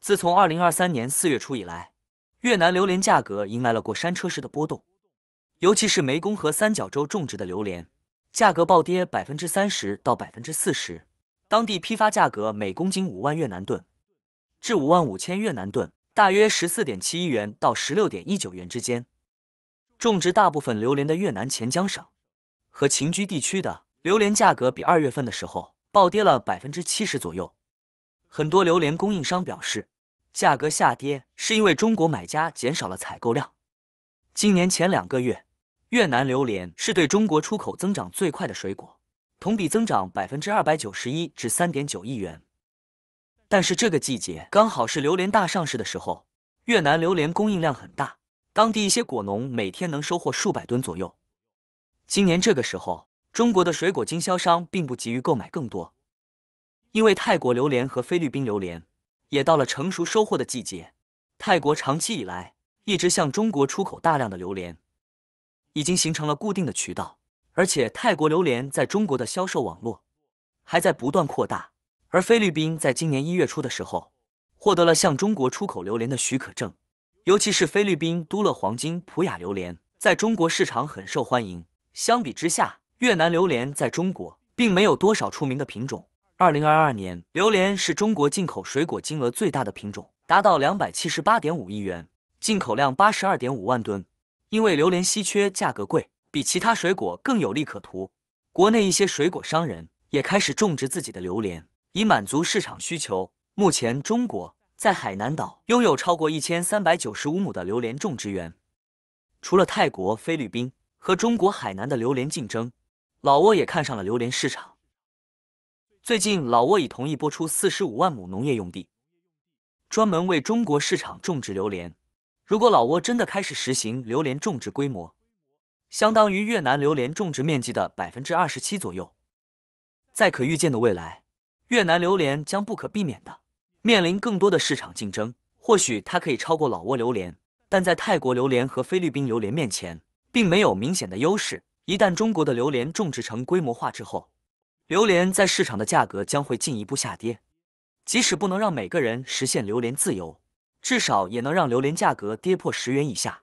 自从二零二三年四月初以来，越南榴莲价格迎来了过山车式的波动，尤其是湄公河三角洲种植的榴莲，价格暴跌百分之三十到百分之四十，当地批发价格每公斤五万越南盾至五万五千越南盾，大约十四点七一元到十六点一九元之间。种植大部分榴莲的越南黔江省和秦居地区的榴莲价格比二月份的时候暴跌了百分之七十左右。很多榴莲供应商表示，价格下跌是因为中国买家减少了采购量。今年前两个月，越南榴莲是对中国出口增长最快的水果，同比增长百分之二百九十一至三点九亿元。但是这个季节刚好是榴莲大上市的时候，越南榴莲供应量很大，当地一些果农每天能收获数百吨左右。今年这个时候，中国的水果经销商并不急于购买更多。因为泰国榴莲和菲律宾榴莲也到了成熟收获的季节，泰国长期以来一直向中国出口大量的榴莲，已经形成了固定的渠道，而且泰国榴莲在中国的销售网络还在不断扩大。而菲律宾在今年一月初的时候获得了向中国出口榴莲的许可证，尤其是菲律宾都乐黄金普雅榴莲在中国市场很受欢迎。相比之下，越南榴莲在中国并没有多少出名的品种。二零二二年，榴莲是中国进口水果金额最大的品种，达到两百七十八点五亿元，进口量八十二点五万吨。因为榴莲稀缺，价格贵，比其他水果更有利可图。国内一些水果商人也开始种植自己的榴莲，以满足市场需求。目前，中国在海南岛拥有超过一千三百九十五亩的榴莲种植园。除了泰国、菲律宾和中国海南的榴莲竞争，老挝也看上了榴莲市场。最近，老挝已同意拨出四十五万亩农业用地，专门为中国市场种植榴莲。如果老挝真的开始实行榴莲种植规模，相当于越南榴莲种植面积的百分之二十七左右，在可预见的未来，越南榴莲将不可避免的面临更多的市场竞争。或许它可以超过老挝榴莲，但在泰国榴莲和菲律宾榴莲面前，并没有明显的优势。一旦中国的榴莲种植成规模化之后，榴莲在市场的价格将会进一步下跌，即使不能让每个人实现榴莲自由，至少也能让榴莲价格跌破十元以下。